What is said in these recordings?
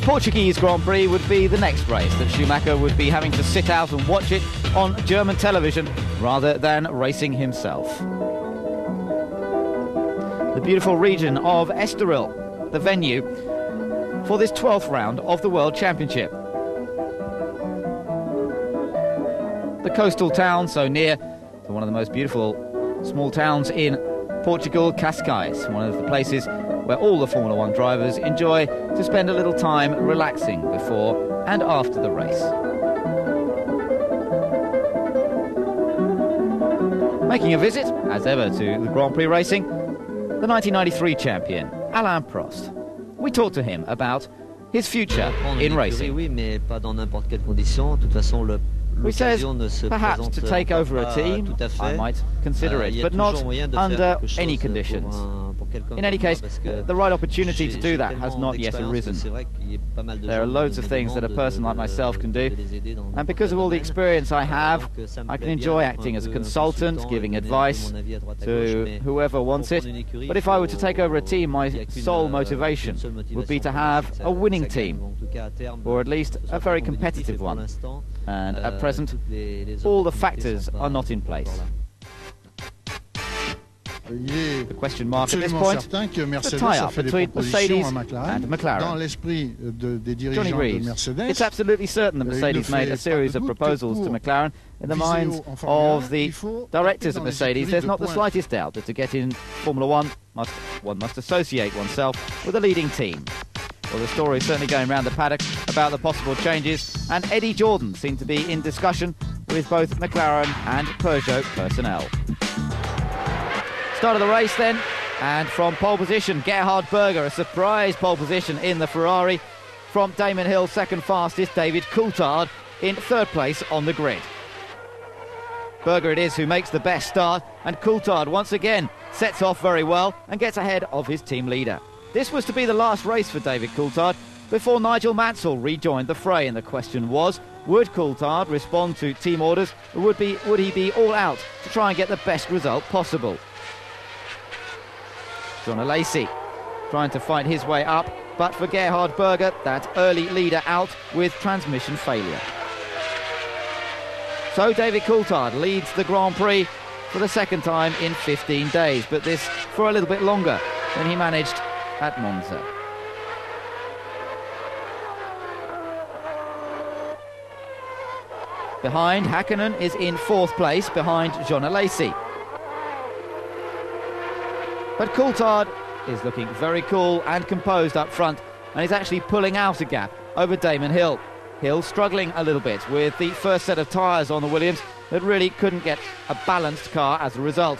The Portuguese Grand Prix would be the next race that Schumacher would be having to sit out and watch it on German television rather than racing himself. The beautiful region of Estoril, the venue for this 12th round of the World Championship. The coastal town so near to one of the most beautiful small towns in Portugal, Cascais, one of the places where all the Formula One drivers enjoy to spend a little time relaxing before and after the race. Making a visit, as ever, to the Grand Prix racing, the 1993 champion, Alain Prost. We talked to him about his future in racing. He says perhaps to take over a team, I might consider it, but not under any conditions. In any case, the right opportunity to do that has not yet arisen. There are loads of things that a person like myself can do, and because of all the experience I have, I can enjoy acting as a consultant, giving advice to whoever wants it. But if I were to take over a team, my sole motivation would be to have a winning team, or at least a very competitive one. And at present, all the factors are not in place. The question mark at this point, certain que Mercedes a fait des between Mercedes propositions à McLaren, and McLaren. dans l'esprit de, des dirigeants de Mercedes. It's absolutely certain that Mercedes made a series of proposals to McLaren. In the minds au- en Formule of the directors of Mercedes, there's not the slightest doubt that to get in Formula One, must one must associate oneself with a leading team. Well, the story is certainly going around the paddock about the possible changes, and Eddie Jordan seemed to be in discussion with both McLaren and Peugeot personnel. Start of the race then, and from pole position, Gerhard Berger, a surprise pole position in the Ferrari. From Damon Hill, second fastest, David Coulthard in third place on the grid. Berger it is who makes the best start, and Coulthard once again sets off very well and gets ahead of his team leader. This was to be the last race for David Coulthard before Nigel Mansell rejoined the fray, and the question was, would Coulthard respond to team orders, or would, be, would he be all out to try and get the best result possible? Jean Alesi trying to fight his way up, but for Gerhard Berger, that early leader out with transmission failure. So David Coulthard leads the Grand Prix for the second time in 15 days, but this for a little bit longer than he managed at Monza. Behind, Hakkinen is in fourth place behind Jean Alesi. But Coulthard is looking very cool and composed up front and is actually pulling out a gap over Damon Hill. Hill struggling a little bit with the first set of tyres on the Williams that really couldn't get a balanced car as a result.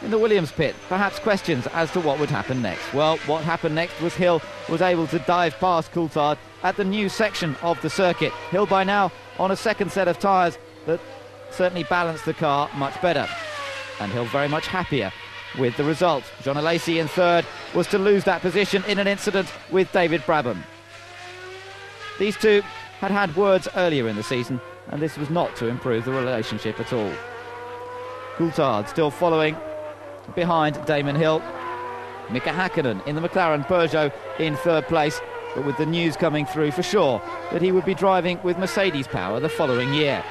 In the Williams pit, perhaps questions as to what would happen next. Well, what happened next was Hill was able to dive past Coulthard at the new section of the circuit. Hill by now on a second set of tyres that certainly balanced the car much better. And Hill very much happier with the result. Jean Alesi in third was to lose that position in an incident with David Brabham. These two had had words earlier in the season, and this was not to improve the relationship at all. Coulthard still following behind Damon Hill. Mika Hakkinen in the McLaren Peugeot in third place, but with the news coming through for sure that he would be driving with Mercedes power the following year.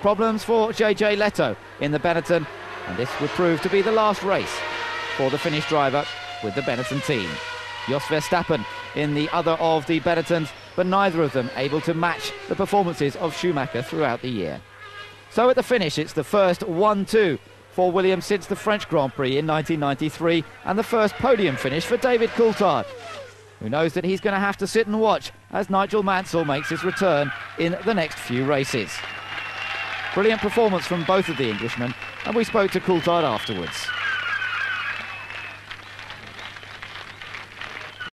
Problems for JJ Lehto in the Benetton, and this would prove to be the last race for the Finnish driver with the Benetton team. Jos Verstappen in the other of the Benettons, but neither of them able to match the performances of Schumacher throughout the year. So at the finish, it's the first 1 2 for Williams since the French Grand Prix in 1993, and the first podium finish for David Coulthard, who knows that he's going to have to sit and watch as Nigel Mansell makes his return in the next few races. Brilliant performance from both of the Englishmen, and we spoke to Coulthard afterwards.